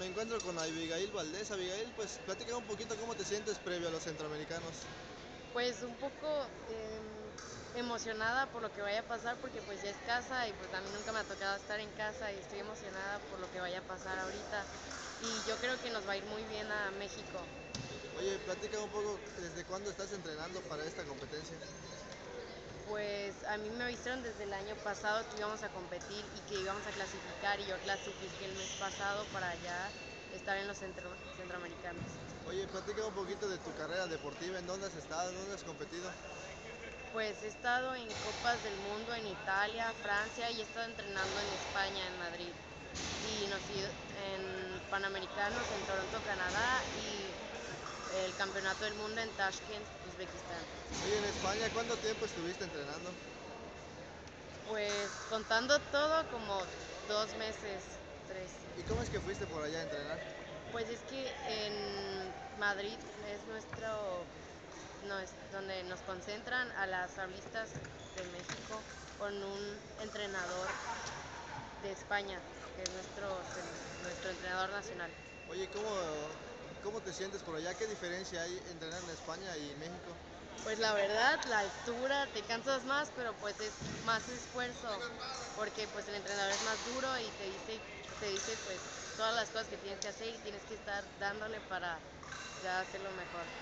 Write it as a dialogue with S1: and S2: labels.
S1: me encuentro con Abigail Valdés. Abigail, pues platica un poquito cómo te sientes previo a los centroamericanos.
S2: Pues un poco eh, emocionada por lo que vaya a pasar porque pues ya es casa y pues a mí nunca me ha tocado estar en casa y estoy emocionada por lo que vaya a pasar ahorita y yo creo que nos va a ir muy bien a México.
S1: Oye, platica un poco desde cuándo estás entrenando para esta competencia.
S2: A mí me avisaron desde el año pasado que íbamos a competir y que íbamos a clasificar y yo clasifiqué el mes pasado para ya estar en los centro, centroamericanos.
S1: Oye, platica un poquito de tu carrera deportiva, ¿en dónde has estado, en dónde has competido?
S2: Pues he estado en Copas del Mundo en Italia, Francia y he estado entrenando en España, en Madrid. Y nos en Panamericanos en Toronto, Canadá y el Campeonato del Mundo en Tashkent, Uzbekistán.
S1: ¿Y en España cuánto tiempo estuviste entrenando?
S2: Pues contando todo como dos meses, tres.
S1: ¿Y cómo es que fuiste por allá a entrenar?
S2: Pues es que en Madrid es nuestro, no, es donde nos concentran a las hablistas de México con un entrenador de España, que es nuestro, nuestro entrenador nacional.
S1: Oye, ¿cómo, ¿Cómo te sientes por allá? ¿Qué diferencia hay entrenar en España y México?
S2: Pues la verdad, la altura, te cansas más, pero pues es más esfuerzo, porque pues el entrenador es más duro y te dice, te dice pues todas las cosas que tienes que hacer y tienes que estar dándole para ya hacerlo mejor.